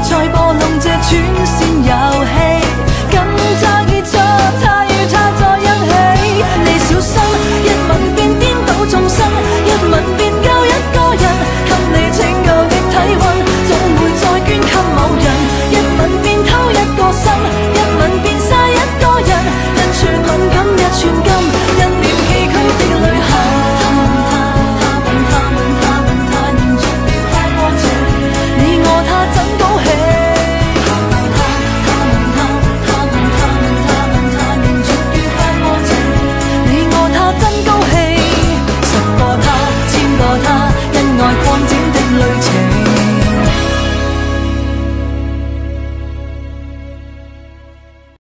才拨弄。那干净的泪。